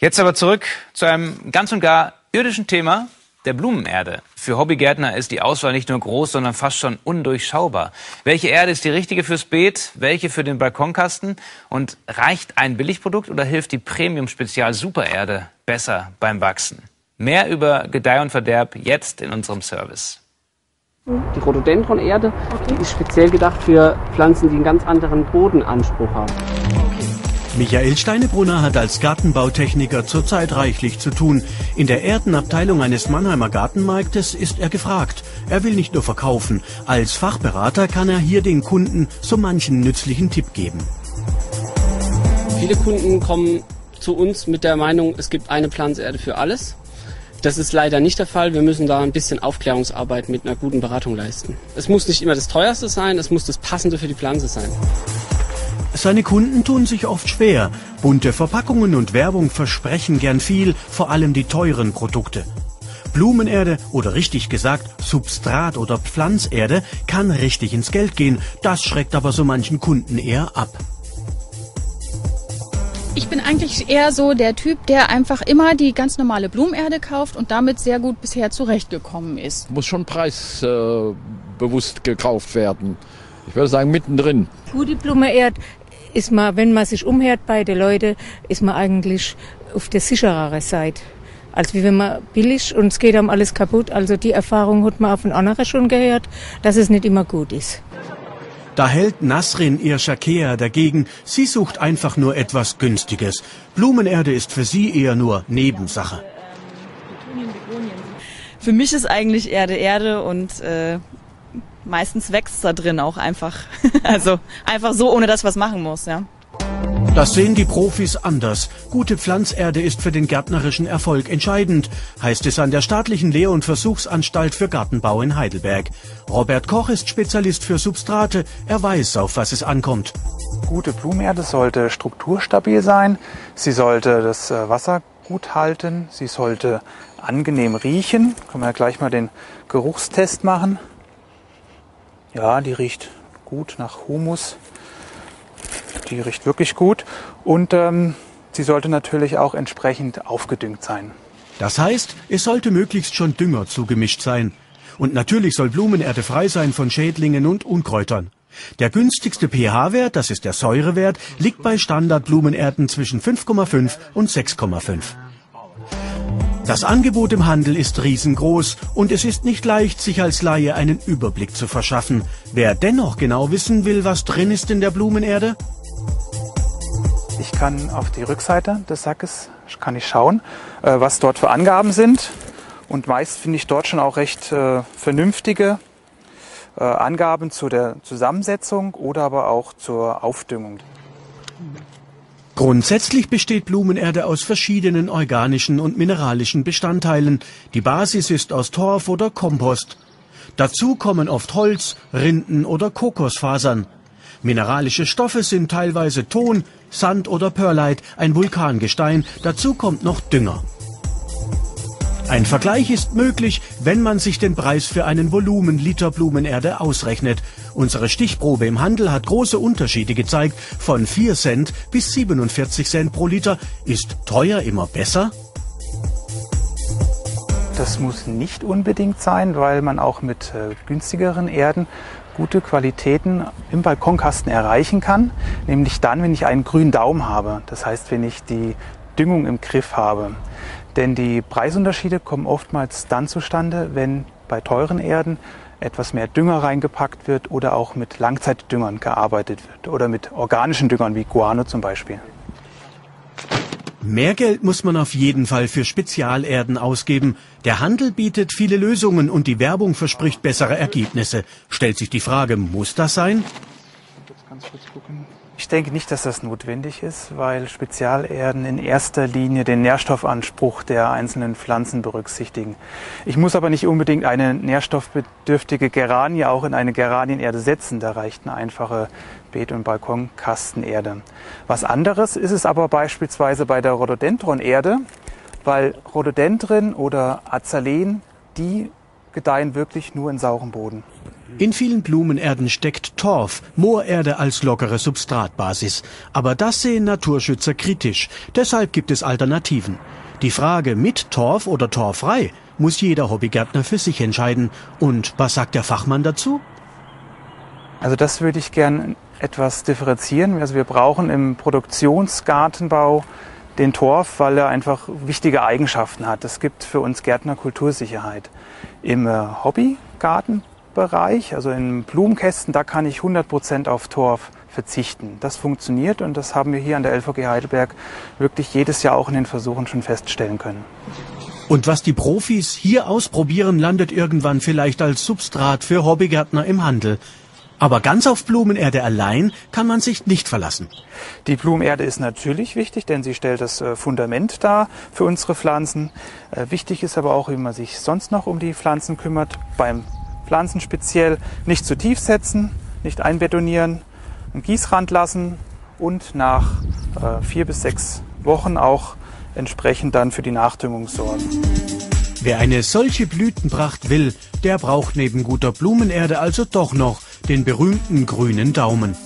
Jetzt aber zurück zu einem ganz und gar irdischen Thema, der Blumenerde. Für Hobbygärtner ist die Auswahl nicht nur groß, sondern fast schon undurchschaubar. Welche Erde ist die richtige fürs Beet, welche für den Balkonkasten? Und reicht ein Billigprodukt oder hilft die Premium-Spezial-Supererde besser beim Wachsen? Mehr über Gedeih und Verderb jetzt in unserem Service. Die Rhododendron-Erde die ist speziell gedacht für Pflanzen, die einen ganz anderen Bodenanspruch haben. Michael Steinebrunner hat als Gartenbautechniker zurzeit reichlich zu tun. In der Erdenabteilung eines Mannheimer Gartenmarktes ist er gefragt. Er will nicht nur verkaufen. Als Fachberater kann er hier den Kunden so manchen nützlichen Tipp geben. Viele Kunden kommen zu uns mit der Meinung, es gibt eine Pflanzerde für alles. Das ist leider nicht der Fall. Wir müssen da ein bisschen Aufklärungsarbeit mit einer guten Beratung leisten. Es muss nicht immer das teuerste sein, es muss das passende für die Pflanze sein. Seine Kunden tun sich oft schwer. Bunte Verpackungen und Werbung versprechen gern viel, vor allem die teuren Produkte. Blumenerde oder richtig gesagt Substrat oder Pflanzerde kann richtig ins Geld gehen. Das schreckt aber so manchen Kunden eher ab. Ich bin eigentlich eher so der Typ, der einfach immer die ganz normale Blumenerde kauft und damit sehr gut bisher zurechtgekommen ist. Muss schon preisbewusst äh, gekauft werden. Ich würde sagen mittendrin. Gute Blumenerde ist man, wenn man sich umhört bei den Leuten, ist man eigentlich auf der sichereren Seite. Als wie wenn man billig und es geht einem alles kaputt. Also die Erfahrung hat man auf von anderen schon gehört, dass es nicht immer gut ist. Da hält Nasrin Irshakea dagegen, sie sucht einfach nur etwas Günstiges. Blumenerde ist für sie eher nur Nebensache. Für mich ist eigentlich Erde Erde und äh, meistens wächst da drin auch einfach. Also einfach so, ohne dass was machen muss, ja. Das sehen die Profis anders. Gute Pflanzerde ist für den gärtnerischen Erfolg entscheidend, heißt es an der staatlichen Lehr- und Versuchsanstalt für Gartenbau in Heidelberg. Robert Koch ist Spezialist für Substrate. Er weiß, auf was es ankommt. Gute Blumenerde sollte strukturstabil sein. Sie sollte das äh, Wasser gut halten. Sie sollte angenehm riechen. Können wir gleich mal den Geruchstest machen. Ja, die riecht gut nach Humus. Die riecht wirklich gut. Und ähm, sie sollte natürlich auch entsprechend aufgedüngt sein. Das heißt, es sollte möglichst schon Dünger zugemischt sein. Und natürlich soll Blumenerde frei sein von Schädlingen und Unkräutern. Der günstigste pH-Wert, das ist der Säurewert, liegt bei Standardblumenerden zwischen 5,5 und 6,5. Das Angebot im Handel ist riesengroß und es ist nicht leicht, sich als Laie einen Überblick zu verschaffen. Wer dennoch genau wissen will, was drin ist in der Blumenerde? Ich kann auf die Rückseite des Sackes kann ich schauen, äh, was dort für Angaben sind. Und meist finde ich dort schon auch recht äh, vernünftige äh, Angaben zu der Zusammensetzung oder aber auch zur Aufdüngung. Grundsätzlich besteht Blumenerde aus verschiedenen organischen und mineralischen Bestandteilen. Die Basis ist aus Torf oder Kompost. Dazu kommen oft Holz, Rinden oder Kokosfasern. Mineralische Stoffe sind teilweise Ton, Sand oder Perlite, ein Vulkangestein. Dazu kommt noch Dünger. Ein Vergleich ist möglich, wenn man sich den Preis für einen Volumen Liter Blumenerde ausrechnet. Unsere Stichprobe im Handel hat große Unterschiede gezeigt. Von 4 Cent bis 47 Cent pro Liter. Ist teuer immer besser? Das muss nicht unbedingt sein, weil man auch mit äh, günstigeren Erden gute Qualitäten im Balkonkasten erreichen kann. Nämlich dann, wenn ich einen grünen Daumen habe. Das heißt, wenn ich die Düngung im Griff habe. Denn die Preisunterschiede kommen oftmals dann zustande, wenn bei teuren Erden etwas mehr Dünger reingepackt wird oder auch mit Langzeitdüngern gearbeitet wird oder mit organischen Düngern wie Guano zum Beispiel. Mehr Geld muss man auf jeden Fall für Spezialerden ausgeben. Der Handel bietet viele Lösungen und die Werbung verspricht bessere Ergebnisse. Stellt sich die Frage, muss das sein? Ganz kurz gucken. Ich denke nicht, dass das notwendig ist, weil Spezialerden in erster Linie den Nährstoffanspruch der einzelnen Pflanzen berücksichtigen. Ich muss aber nicht unbedingt eine nährstoffbedürftige Geranie auch in eine Geranienerde setzen. Da reicht eine einfache Beet- und Balkonkastenerde. Was anderes ist es aber beispielsweise bei der Rhododendronerde, weil Rhododendren oder Azaleen, die gedeihen wirklich nur in saurem Boden. In vielen Blumenerden steckt Torf, Moorerde als lockere Substratbasis. Aber das sehen Naturschützer kritisch. Deshalb gibt es Alternativen. Die Frage mit Torf oder torffrei muss jeder Hobbygärtner für sich entscheiden. Und was sagt der Fachmann dazu? Also das würde ich gern etwas differenzieren. Also wir brauchen im Produktionsgartenbau den Torf, weil er einfach wichtige Eigenschaften hat. Es gibt für uns Gärtner Kultursicherheit. Im äh, Hobbygartenbereich, also in Blumenkästen, da kann ich 100% auf Torf verzichten. Das funktioniert und das haben wir hier an der LVG Heidelberg wirklich jedes Jahr auch in den Versuchen schon feststellen können. Und was die Profis hier ausprobieren, landet irgendwann vielleicht als Substrat für Hobbygärtner im Handel. Aber ganz auf Blumenerde allein kann man sich nicht verlassen. Die Blumenerde ist natürlich wichtig, denn sie stellt das äh, Fundament dar für unsere Pflanzen. Äh, wichtig ist aber auch, wie man sich sonst noch um die Pflanzen kümmert. Beim Pflanzen speziell nicht zu tief setzen, nicht einbetonieren, einen Gießrand lassen und nach äh, vier bis sechs Wochen auch entsprechend dann für die Nachdüngung sorgen. Wer eine solche Blütenpracht will, der braucht neben guter Blumenerde also doch noch den berühmten grünen Daumen.